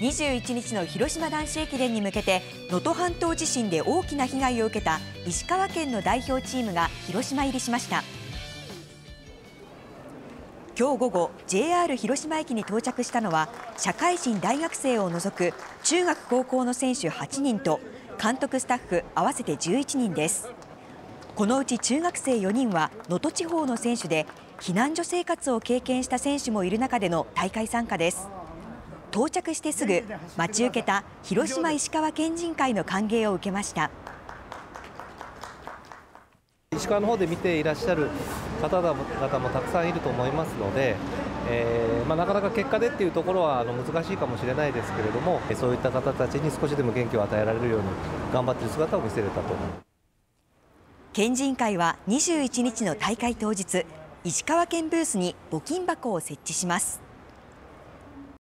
21日の広島男子駅伝に向けて能登半島地震で大きな被害を受けた石川県の代表チームが広島入りしました。今日午後 JR 広島駅に到着したのは社会人大学生を除く中学高校の選手8人と監督スタッフ合わせて11人です。このうち中学生4人は能登地方の選手で避難所生活を経験した選手もいる中での大会参加です。到着してすぐ待ち受けた広島石川県人会の歓迎を受けました。石川の方で見ていらっしゃる方々もたくさんいると思いますので、えー、まあ、なかなか結果でっていうところはあの難しいかもしれないですけれどもそういった方たちに少しでも元気を与えられるように頑張っている姿を見せれたと思います県人会は21日の大会当日石川県ブースに募金箱を設置します